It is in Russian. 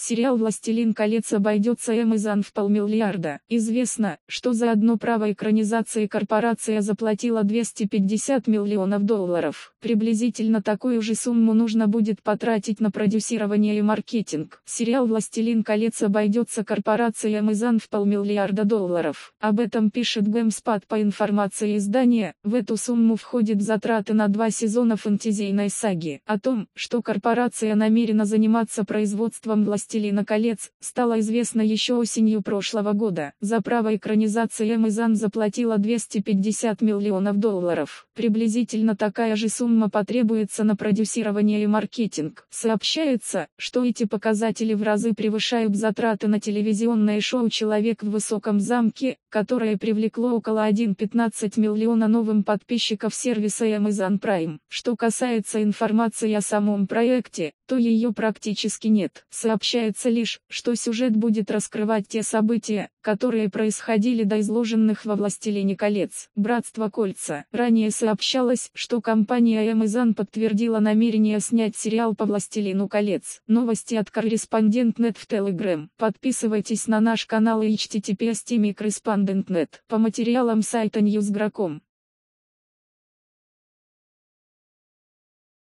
Сериал «Властелин колец» обойдется Amazon в полмиллиарда. Известно, что за одно право экранизации корпорация заплатила 250 миллионов долларов. Приблизительно такую же сумму нужно будет потратить на продюсирование и маркетинг. Сериал «Властелин колец» обойдется корпорации Amazon в полмиллиарда долларов. Об этом пишет GameSpot по информации издания. В эту сумму входит затраты на два сезона фэнтезийной саги. О том, что корпорация намерена заниматься производством «Властелина колец», стало известно еще осенью прошлого года. За право экранизации Amazon заплатила 250 миллионов долларов. Приблизительно такая же сумма потребуется на продюсирование и маркетинг. Сообщается, что эти показатели в разы превышают затраты на телевизионное шоу «Человек в высоком замке», которое привлекло около 1,15 миллиона новым подписчиков сервиса Amazon Prime. Что касается информации о самом проекте, то ее практически нет. Сообщается лишь, что сюжет будет раскрывать те события, которые происходили до изложенных во «Властелине колец». Братство кольца. Ранее сообщалось, что компания Amazon подтвердила намерение снять сериал по «Властелину колец». Новости от корреспондент.нет в Telegram. Подписывайтесь на наш канал и https По материалам сайта Newsgro.com.